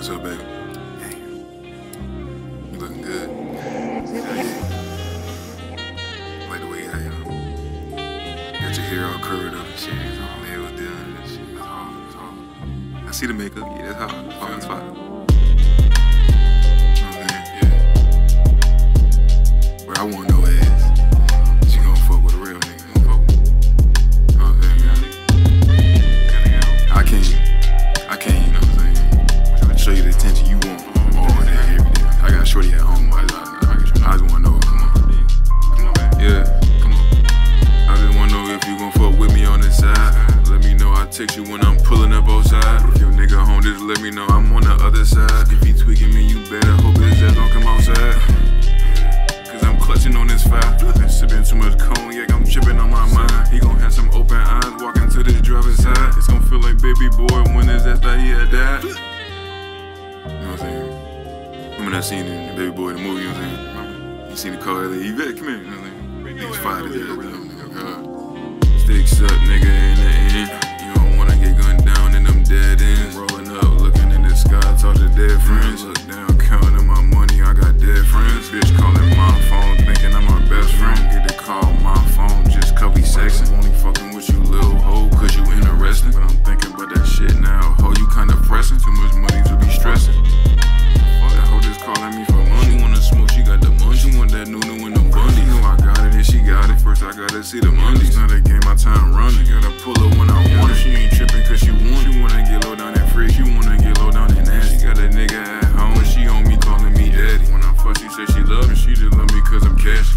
What's up, baby? You looking good. Like the way you got got your hair all curled up and shit. It's all nails done and shit. That's hard. That's hard. I see the makeup. Yeah, that's hard. Hard. That's fine. Attention you want all day, every day. I got shorty at home. I, I, I just wanna know. Come on. Yeah, come on. I just wanna know if you gon' fuck with me on this side. Let me know. I text you when I'm pulling up outside. If your nigga home, just let me know I'm on the other side. If he tweaking me, you better hope his ass don't come outside. Cause I'm clutching on this fire. Been sipping too much cognac, I'm tripping on my mind. He gon' have some open eyes walking to this driver's side. It's gon' feel like baby boy when his ass thought he had died. You know what I'm saying? Remember that scene in Baby Boy, the movie, you know what I'm saying? Remember? You seen the car, like, you come here, you know what I'm saying? Niggas fired his ass, know, nigga, oh God. Sticks up, nigga, in the end. You don't wanna get gunned down in them dead ends. Rolling up, looking in the sky, talk to dead friends. Look down, see them undies. It's not a game, my time running. Gotta pull up when I want it. She ain't tripping cause she want it. She wanna get low down that freak. She wanna get low down that nasty. She got a nigga at home, she on me calling me daddy. When I fuck, she say she love me. She just love me cause I'm cash.